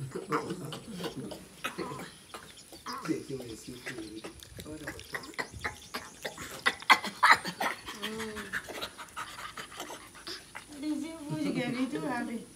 Take. This is food you get me.